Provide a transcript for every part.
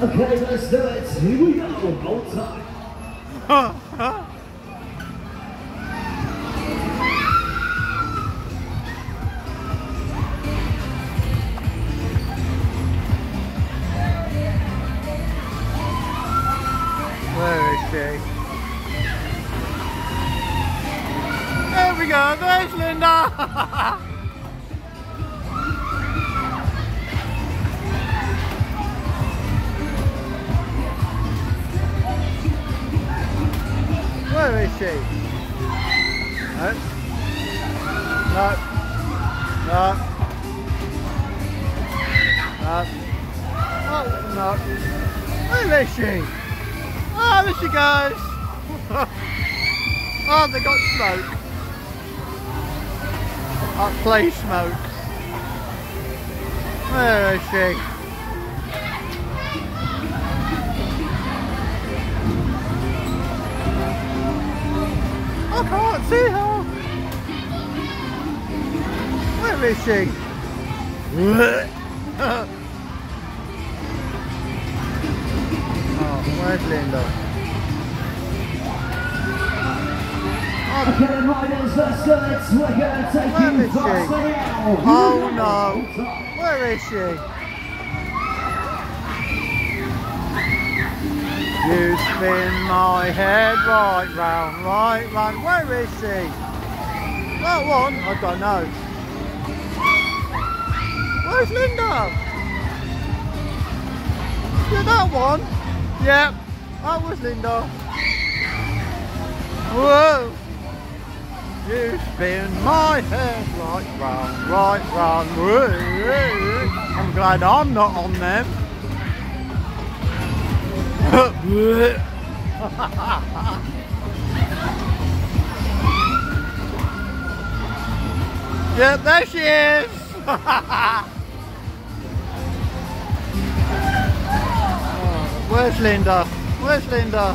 Okay, let's do it. Here we go. Where is she? There we go, there's Lynda! Where is she? No. No. No. No. Oh, no. Where is she? Oh, ah, there she goes. oh, they got smoke. That play smoke. Where is she? I can't see her. Where is she? oh, where's Lynda? Riders. We're gonna take Where you past the. Oh no! Where is she? You spin my head right round, right round. Where is she? That one? I don't know. Where's Lynda? Yeah, that one. Yep, that was Lynda. Whoa! You spin my head right round, right round. I'm glad I'm not on them. yeah, there she is. Where's Lynda? Where's Lynda?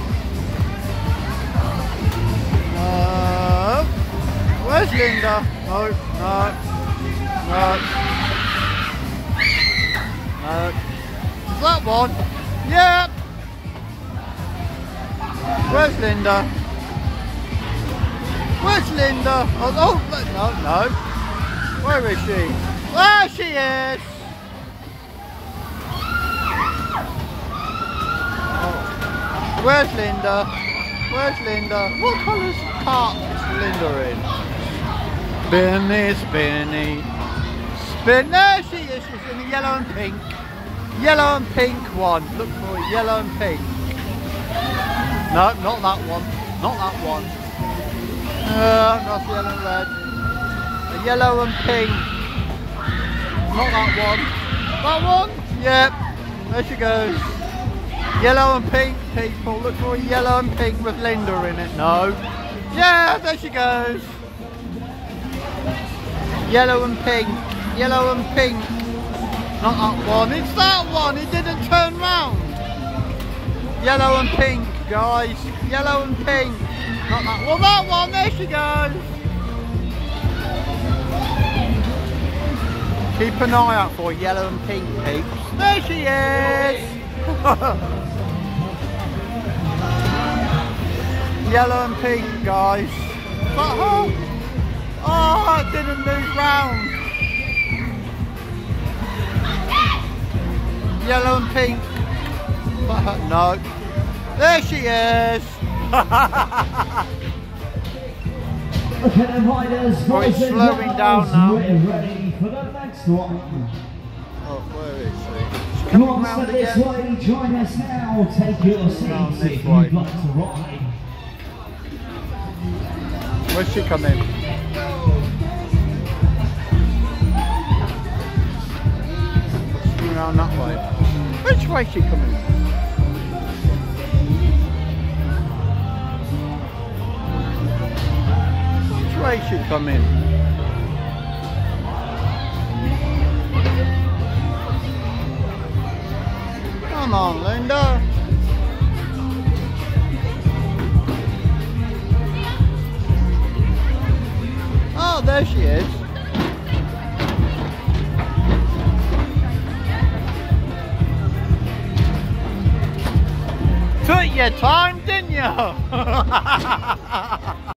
Uh, Where's Lynda? No, no, no. No. Is that one? Yep. Where's Lynda? Where's Lynda? Oh, oh no, no. Where is she? There she is. Where's Lynda? Where's Lynda? What colour's cart is Lynda in? Spinny, spinny, spin. There she is. She's in yellow and pink. Yellow and pink one. Look for it, yellow and pink. No, not that one. Not that one. Uh, yellow and red. The yellow and pink. Not that one. That one? Yep. There she goes. Yellow and pink people. Look for yellow and pink with Lynda in it. No. Yeah, there she goes. Yellow and pink. Yellow and pink. Not that one. It's that one. It didn't turn round. Yellow and pink, guys. Yellow and pink. Not that one. That one. There she goes. Keep an eye out for yellow and pink peeps. There she is. yellow and pink, guys. But, oh, oh, it didn't move round. Yellow and pink. But, no. There she is. Okay, then riders, Oh, it's slowing down now. We're ready for the next one. Oh, where is she? Come on, round this again. way, join us now. Take your seats if way. you'd like to ride. Where's she coming? She's around that way. Which way is she coming? Way is she coming? Come on, Lynda. Oh, there she is. Took your time, didn't you?